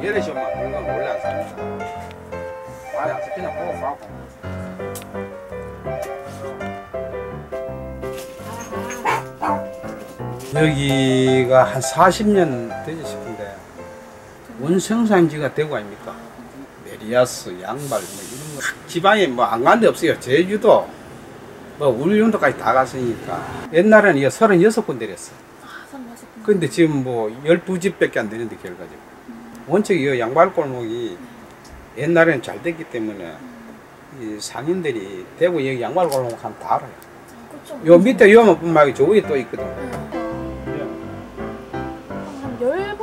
메르시오만 그런 건 원래 안 삽니다. 아예 안 사, 그냥 보고 가고. 여기가 한 40년 되지 싶은데 원생산지가 대구 아닙니까? 메리아스, 양발 뭐 이런 거 지방에 뭐 안 간 데 없어요. 제주도 뭐 울릉도까지 다 갔으니까 옛날에는 이거 36군데 랬어. 아. 근데 지금 뭐 12집밖에 안 되는데 결과적으로. 원체 이 양발골목이 옛날에는 잘 됐기 때문에 이 상인들이 대구 여기 양발골목 하면 다 알아요. 그쵸. 요 밑에 요만뿐만 아니고 저 위에 또 있거든. 한열